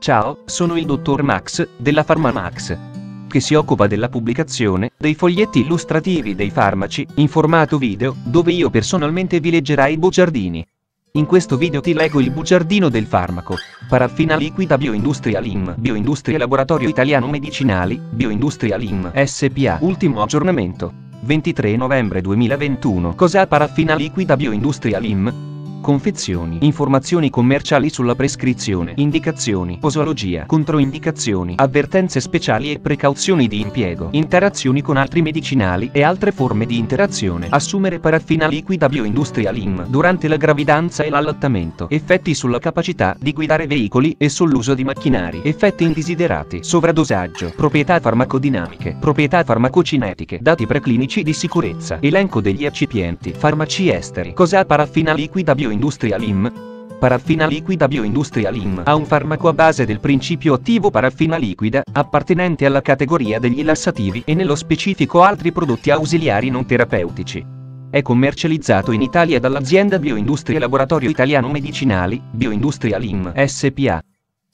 Ciao, sono il dottor Max, della PharmaMax, che si occupa della pubblicazione dei foglietti illustrativi dei farmaci, in formato video, dove io personalmente vi leggerai i bugiardini. In questo video ti leggo il bugiardino del farmaco. Paraffina liquida Bioindustria Lim, Bioindustria Laboratorio Italiano Medicinali, Bioindustria Lim, SPA. Ultimo aggiornamento. 23 novembre 2021. Cos'ha paraffina liquida Bioindustria Lim? Confezioni, informazioni commerciali sulla prescrizione, indicazioni, posologia, controindicazioni, avvertenze speciali e precauzioni di impiego, interazioni con altri medicinali e altre forme di interazione, assumere paraffina liquida bioindustrial IM durante la gravidanza e l'allattamento, effetti sulla capacità di guidare veicoli e sull'uso di macchinari, effetti indesiderati, sovradosaggio, proprietà farmacodinamiche, proprietà farmacocinetiche, dati preclinici di sicurezza, elenco degli eccipienti, farmaci esteri, cos'ha paraffina liquida bioindustrial Bioindustria Lim. Paraffina liquida Bioindustria Lim ha un farmaco a base del principio attivo paraffina liquida, appartenente alla categoria degli lassativi e nello specifico altri prodotti ausiliari non terapeutici. È commercializzato in Italia dall'azienda Bioindustria Laboratorio Italiano Medicinali, Bioindustria Lim SPA.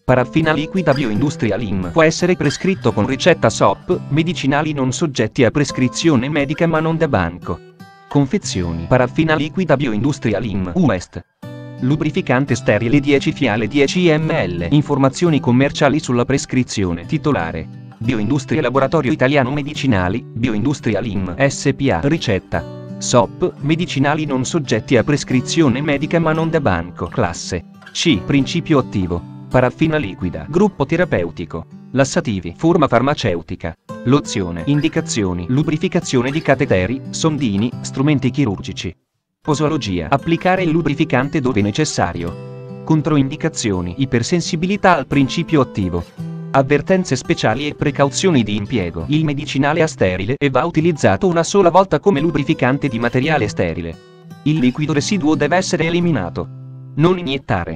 Paraffina liquida Bioindustria Lim può essere prescritto con ricetta SOP, medicinali non soggetti a prescrizione medica ma non da banco. Confezioni. Paraffina liquida Bioindustria Lim. West. Lubrificante sterile 10 fiale 10 ml. Informazioni commerciali sulla prescrizione. Titolare. Bioindustria Laboratorio Italiano Medicinali, Bioindustria Lim. SPA. Ricetta. SOP, medicinali non soggetti a prescrizione medica ma non da banco. Classe. C. Principio attivo. Paraffina liquida. Gruppo terapeutico. Lassativi. Forma farmaceutica. Lozione. Indicazioni. Lubrificazione di cateteri, sondini, strumenti chirurgici. Posologia. Applicare il lubrificante dove necessario. Controindicazioni. Ipersensibilità al principio attivo. Avvertenze speciali e precauzioni di impiego. Il medicinale è sterile e va utilizzato una sola volta come lubrificante di materiale sterile. Il liquido residuo deve essere eliminato. Non iniettare.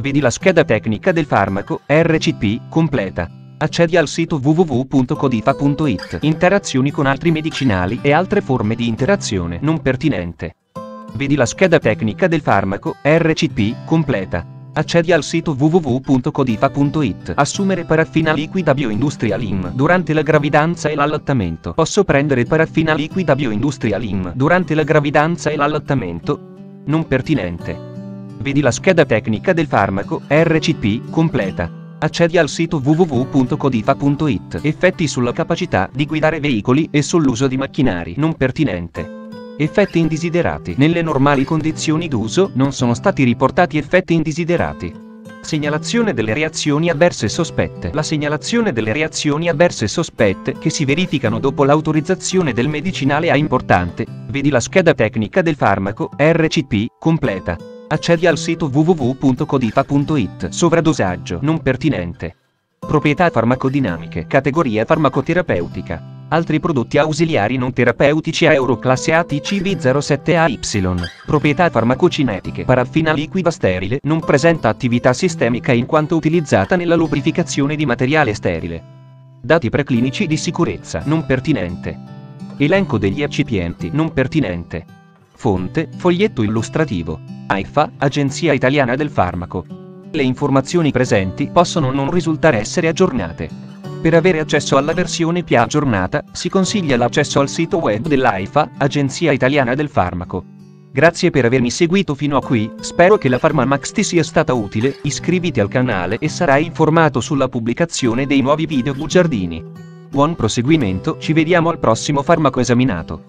Vedi la scheda tecnica del farmaco, RCP, completa. Accedi al sito www.codifa.it. Interazioni con altri medicinali e altre forme di interazione non pertinente. Vedi la scheda tecnica del farmaco, RCP, completa. Accedi al sito www.codifa.it. Assumere paraffina liquida bioindustrial IM durante la gravidanza e l'allattamento. Posso prendere paraffina liquida bioindustrial IM durante la gravidanza e l'allattamento? Non pertinente. Vedi la scheda tecnica del farmaco, RCP, completa. Accedi al sito www.codifa.it. Effetti sulla capacità di guidare veicoli e sull'uso di macchinari non pertinente. Effetti indesiderati. Nelle normali condizioni d'uso non sono stati riportati effetti indesiderati. Segnalazione delle reazioni avverse sospette. La segnalazione delle reazioni avverse sospette che si verificano dopo l'autorizzazione del medicinale è importante. Vedi la scheda tecnica del farmaco, RCP, completa. Accedi al sito www.codifa.it. Sovradosaggio non pertinente. Proprietà farmacodinamiche. Categoria farmacoterapeutica. Altri prodotti ausiliari non terapeutici a Euroclasse ATCV07AY. Proprietà farmacocinetiche. Paraffina liquida sterile non presenta attività sistemica in quanto utilizzata nella lubrificazione di materiale sterile. Dati preclinici di sicurezza non pertinente. Elenco degli eccipienti non pertinente. Fonte, foglietto illustrativo. AIFA, Agenzia Italiana del Farmaco. Le informazioni presenti possono non risultare essere aggiornate. Per avere accesso alla versione più aggiornata, si consiglia l'accesso al sito web dell'AIFA, Agenzia Italiana del Farmaco. Grazie per avermi seguito fino a qui, spero che la PharmaMax ti sia stata utile, iscriviti al canale e sarai informato sulla pubblicazione dei nuovi video bugiardini. Buon proseguimento, ci vediamo al prossimo farmaco esaminato.